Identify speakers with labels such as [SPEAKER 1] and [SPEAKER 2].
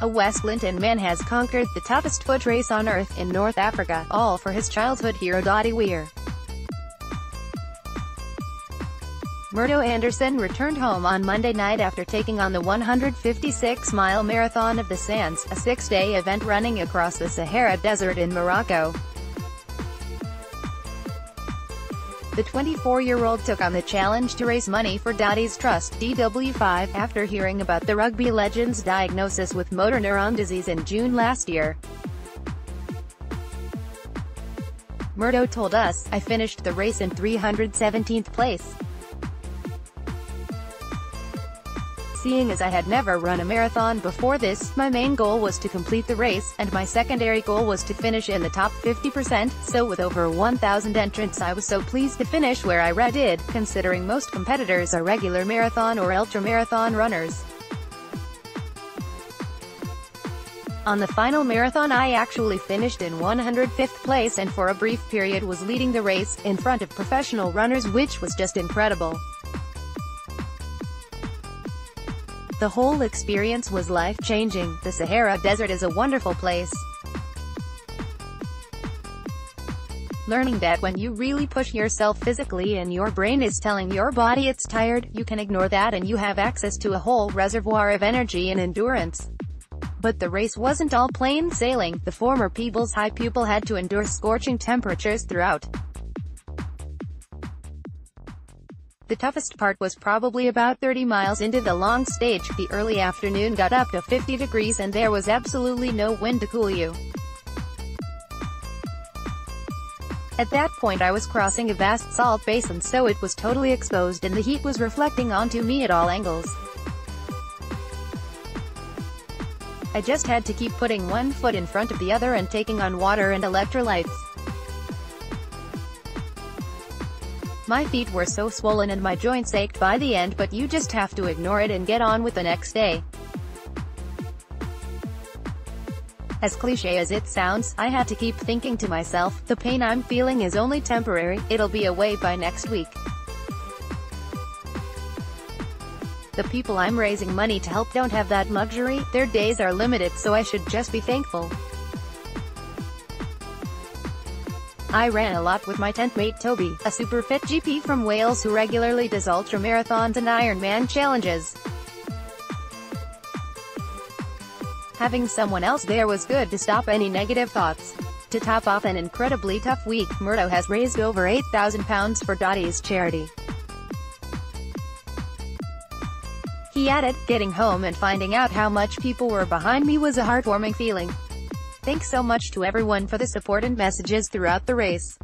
[SPEAKER 1] A West Linton man has conquered the toughest foot race on earth in North Africa, all for his childhood hero Doddie Weir. Murdo Anderson returned home on Monday night after taking on the 156-mile Marathon of the Sands, a six-day event running across the Sahara Desert in Morocco. The 24-year-old took on the challenge to raise money for Doddie's Trust DW5 after hearing about the rugby legend's diagnosis with motor neuron disease in June last year. Murdo told us, I finished the race in 317th place. Seeing as I had never run a marathon before this, my main goal was to complete the race, and my secondary goal was to finish in the top 50%, so with over 1,000 entrants I was so pleased to finish where I did, considering most competitors are regular marathon or ultra-marathon runners. On the final marathon I actually finished in 105th place and for a brief period was leading the race, in front of professional runners which was just incredible. The whole experience was life-changing. The Sahara Desert is a wonderful place. Learning that when you really push yourself physically and your brain is telling your body it's tired, you can ignore that and you have access to a whole reservoir of energy and endurance. But the race wasn't all plain sailing, the former Peebles High pupil had to endure scorching temperatures throughout. The toughest part was probably about 30 miles into the long stage, the early afternoon got up to 50 degrees and there was absolutely no wind to cool you. At that point I was crossing a vast salt basin so it was totally exposed and the heat was reflecting onto me at all angles. I just had to keep putting one foot in front of the other and taking on water and electrolytes. My feet were so swollen and my joints ached by the end but you just have to ignore it and get on with the next day. As cliche as it sounds, I had to keep thinking to myself, the pain I'm feeling is only temporary, it'll be away by next week. The people I'm raising money to help don't have that luxury, their days are limited so I should just be thankful. I ran a lot with my tent mate Toby, a super fit GP from Wales who regularly does ultramarathons and Ironman challenges. Having someone else there was good to stop any negative thoughts. To top off an incredibly tough week, Murdo has raised over £8,000 for Doddie's charity. He added, getting home and finding out how much people were behind me was a heartwarming feeling. Thanks so much to everyone for the support and messages throughout the race.